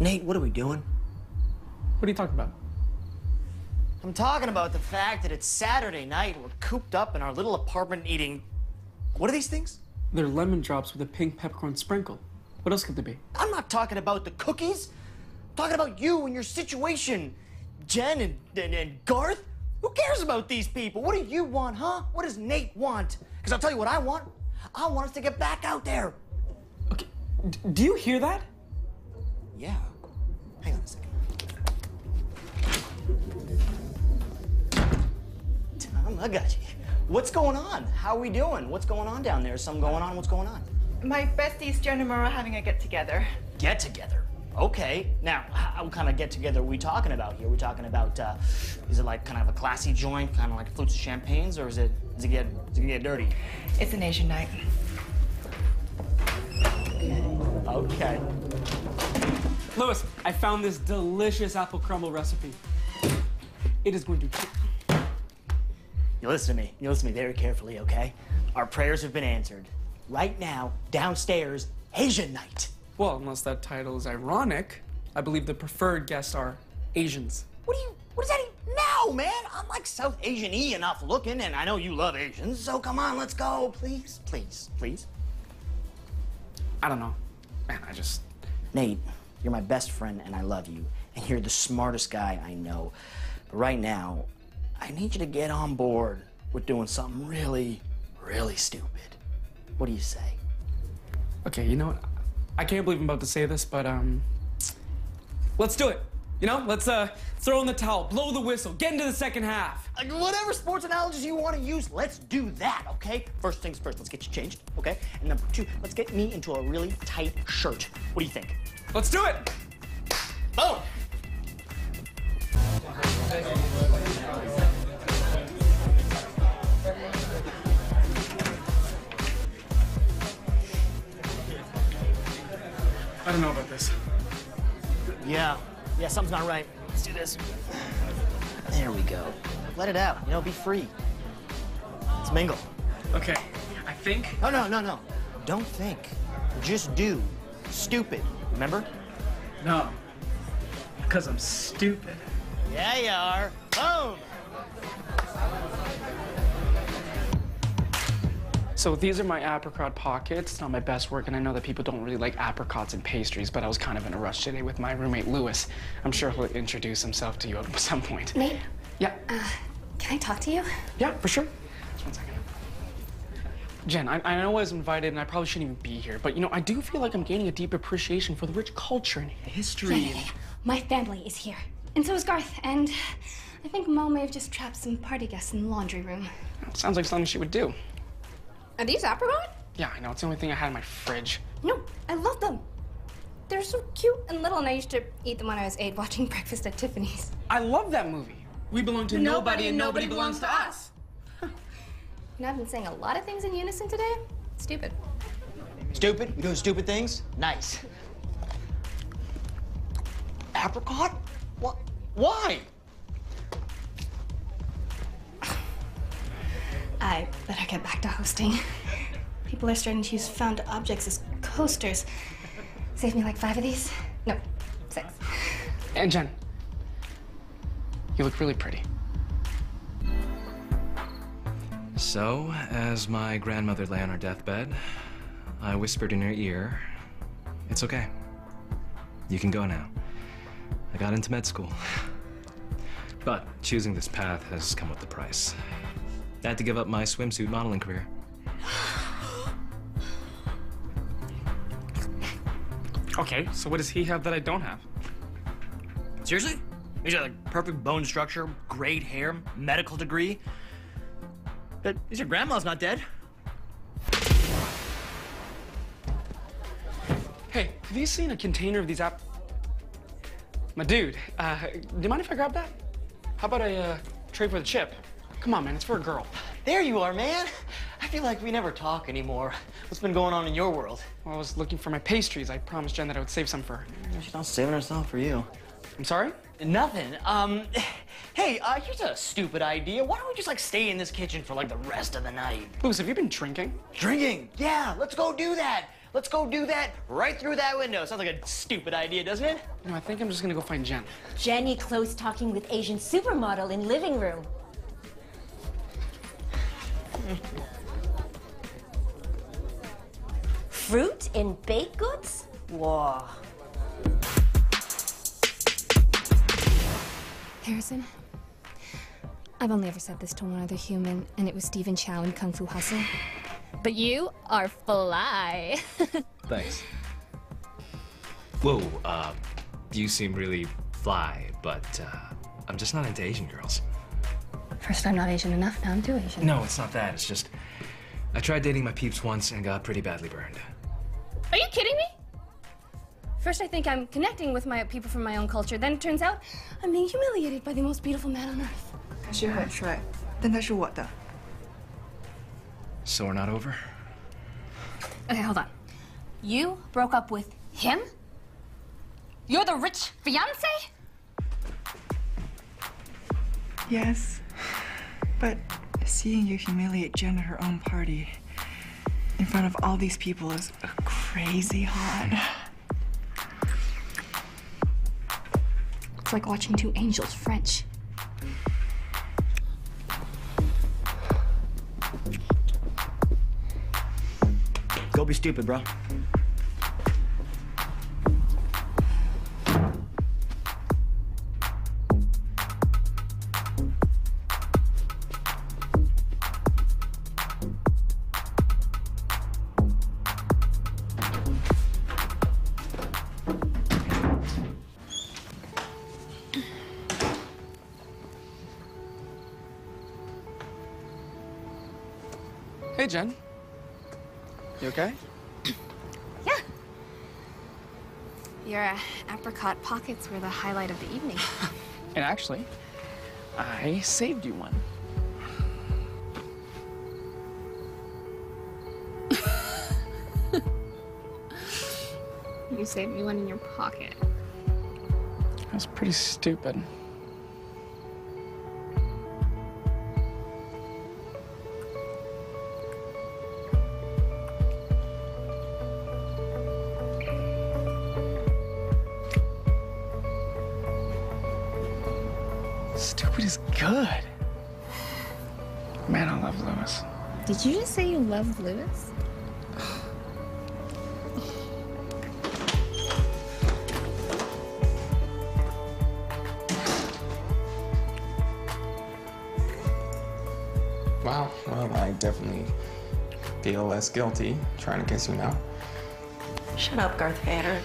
Nate, what are we doing? What are you talking about? I'm talking about the fact that it's Saturday night. We're cooped up in our little apartment eating. What are these things? They're lemon drops with a pink peppercorn sprinkle. What else could they be? I'm not talking about the cookies. I'm talking about you and your situation. Jen and, and, and Garth. Who cares about these people? What do you want, huh? What does Nate want? Because I'll tell you what I want. I want us to get back out there. Okay, d- do you hear that? Yeah. Hang on a second. Tom, I got you. What's going on? How are we doing? What's going on down there? Is something going on? What's going on? My besties, Jen and are having a get together. Get together. Okay. Now, what kind of get together are we talking about here? We're talking about, uh, is it like kind of a classy joint, kind of like flutes and champagnes, or is it, is it get, is it get dirty? It's an Asian night. Okay. Lewis, I found this delicious apple crumble recipe. It is going to. You listen to me. You listen to me very carefully, okay? Our prayers have been answered. Right now, downstairs, Asian night. Well, unless that title is ironic, I believe the preferred guests are Asians. What do you, what does that even, no, man? I'm like South Asian-y enough looking, and I know you love Asians, so come on, let's go, please, please, please. I don't know. Man, I just. Nate, you're my best friend, and I love you, and you're the smartest guy I know. But right now, I need you to get on board with doing something really, really stupid. What do you say? Okay, you know what? I can't believe I'm about to say this, but um, let's do it. You know, let's uh throw in the towel, blow the whistle, get into the second half. Like, whatever sports analogies you want to use, let's do that, okay? First things first, let's get you changed, okay? And number two, let's get me into a really tight shirt. What do you think? Let's do it. Boom! I don't know about this. Yeah, yeah, something's not right. Let's do this. There we go. Let it out, you know, be free. Let's mingle. Okay, I think. No, no, no, no. Don't think. Just do. Stupid. Remember? No. Because I'm stupid. Yeah, you are. Boom! So these are my apricot pockets. It's not my best work, and I know that people don't really like apricots and pastries, but I was kind of in a rush today with my roommate Lewis. I'm sure he'll introduce himself to you at some point. Nate, Yeah. Uh, can I talk to you? Yeah, for sure. Just one second. Jen, I, I know I was invited and I probably shouldn't even be here, but you know, I do feel like I'm gaining a deep appreciation for the rich culture and history. and- My family is here, and so is Garth, and I think Mo may have just trapped some party guests in the laundry room. Sounds like something she would do. Are these apricot? Yeah, I know. It's the only thing I had in my fridge. No, I love them. They're so cute and little, and I used to eat them when I was eight watching Breakfast at Tiffany's. I love that movie. We belong to nobody, and nobody belongs to us. And I've been saying a lot of things in unison today. Stupid. Stupid? You doing stupid things? Nice. Apricot? What? Why? I better get back to hosting. People are starting to use found objects as coasters. Save me like five of these? No, six. And Jen, you look really pretty. So, as my grandmother lay on her deathbed, I whispered in her ear, It's okay. You can go now. I got into med school. But choosing this path has come with a price. I had to give up my swimsuit modeling career. Okay, so what does he have that I don't have? Seriously? He's got like perfect bone structure, great hair, medical degree. But is your grandma's not dead? Hey, have you seen a container of these app? My dude, uh, do you mind if I grab that? How about a uh, tray for the chip? Come on, man, it's for a girl. There you are, man. I feel like we never talk anymore. What's been going on in your world? Well, I was looking for my pastries. I promised Jen that I would save some for her. She's not saving herself for you. I'm sorry? Nothing. Um, hey, uh, here's a stupid idea. Why don't we just like stay in this kitchen for like the rest of the night? Lewis, have you been drinking? Drinking? Yeah, let's go do that. Let's go do that right through that window. Sounds like a stupid idea, doesn't it? No, I think I'm just gonna go find Jen. Jenny close talking with Asian supermodel in living room. Fruit in baked goods? Whoa. Harrison, I've only ever said this to one other human, and it was Stephen Chow in Kung Fu Hustle. But you are fly. Thanks. Whoa, uh, you seem really fly, but uh, I'm just not into Asian girls. First, I'm not Asian enough, now I'm too Asian. No, it's not that. It's just I tried dating my peeps once and got pretty badly burned. Are you kidding me? First, I think I'm connecting with my people from my own culture. Then it turns out I'm being humiliated by the most beautiful man on earth. 他是很帅，但他是我的。 So we're not over? Okay, hold on. You broke up with him? You're the rich fiance? Yes, but seeing you humiliate Jen at her own party in front of all these people is crazy hot. It's like watching two angels French. Go be stupid, bro. Hey, Jen. You okay? Yeah. Your uh, apricot pockets were the highlight of the evening. And actually, I saved you one. you saved me one in your pocket. That's pretty stupid. Stupid is good. Man, I love Lewis. Did you just say you love Lewis? Wow. Well, I definitely feel less guilty trying to kiss you now. Shut up, Garth Vader.